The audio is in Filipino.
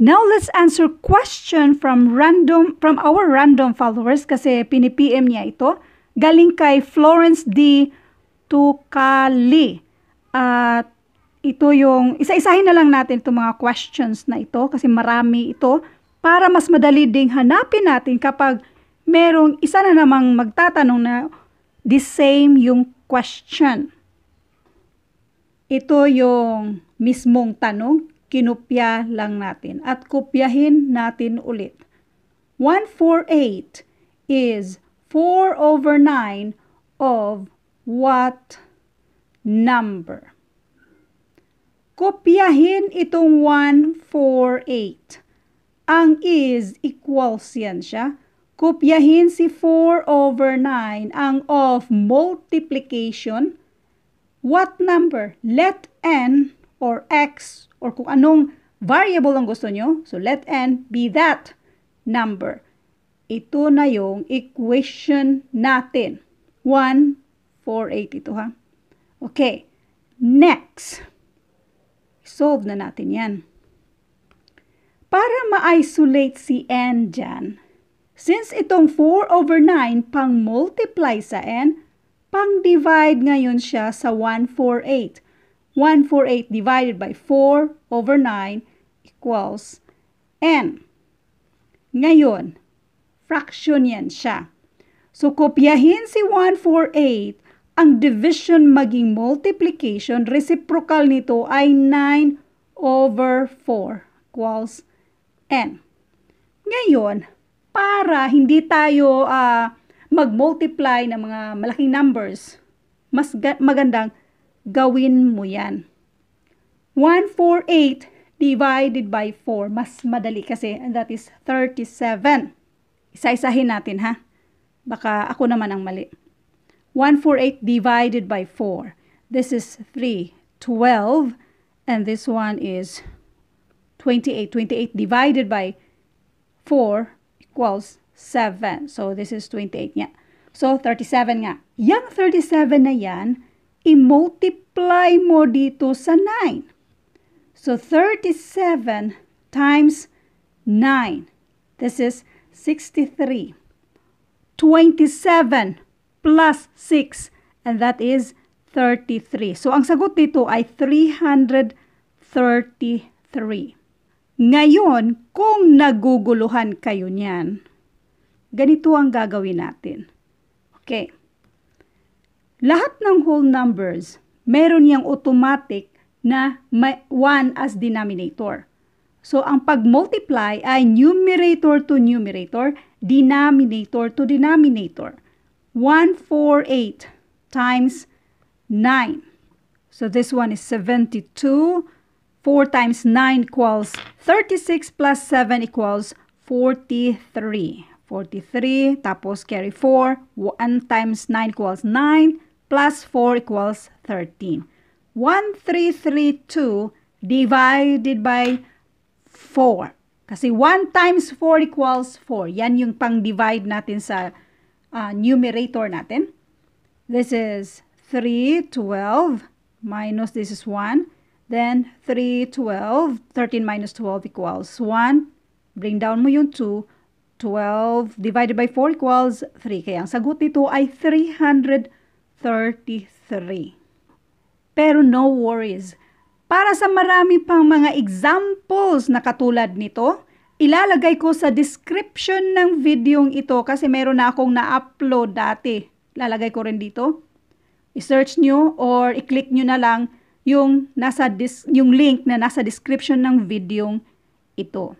Now let's answer question from random from our random followers kasi pini-PM niya ito. Galing kay Florence D. Tukali. At ito yung, isa-isahin na lang natin itong mga questions na ito kasi marami ito para mas madali ding hanapin natin kapag merong isa na namang magtatanong na the same yung question. Ito yung mismong tanong kinupya lang natin at kopyahin natin ulit. 148 is 4 over 9 of what number? Kopyahin itong 148. Ang is equals yan siya. Kopyahin si 4 over 9 ang of multiplication. What number? Let n or x or kung anong variable ang gusto nyo. So, let n be that number. Ito na yung equation natin. 1, 4, 8 ito ha. Okay. Next. Solve na natin yan. Para ma-isolate si n dyan, since itong 4 over 9 pang multiply sa n, pang divide ngayon siya sa 148. 148 divided by 4 over 9 equals n. Ngayon, fraction yan siya. So, kopyahin si 148, ang division maging multiplication, reciprocal nito ay 9 over 4 equals n. Ngayon, para hindi tayo uh, mag-multiply ng mga malaking numbers, mas magandang gawin mo yan. 148 divided by 4. Mas madali kasi, and that is 37. Isa-isahin natin ha. Baka ako naman ang mali. 148 divided by 4. This is 3, 12, and this one is 28. 28 divided by 4 equals 7. So, this is 28 nga. So, 37 nga. Yang 37 na yan, i-multiply mo dito sa 9. So, 37 times 9. This is 63. 27 plus 6, and that is 33. So, ang sagot dito ay 333. Ngayon, kung naguguluhan kayo niyan, ganito ang gagawin natin. Okay. Lahat ng whole numbers, meron niyang automatic na 1 as denominator. So, ang pag-multiply ay numerator to numerator, denominator to denominator. 148 times 9. So, this one is 72. 4 times 9 equals 36 plus 7 equals 43. 43, tapos carry 4. 1 times 9 equals 9 plus 4 equals 13. 1332 divided by 4. Kasi 1 times 4 equals 4. Yan yung pang-divide natin sa uh, numerator natin. This is 312 minus this is 1. Then 312, 13 minus 12 equals 1. Bring down mo yung 2. 12 divided by 4 equals 3. Kaya ang sagot dito ay 300 33. Pero no worries. Para sa marami pang mga examples na katulad nito, ilalagay ko sa description ng videong ito kasi meron na akong na-upload dati. Lalagay ko rin dito. I-search nyo or i-click nyo na lang yung, nasa dis- yung link na nasa description ng videong ito.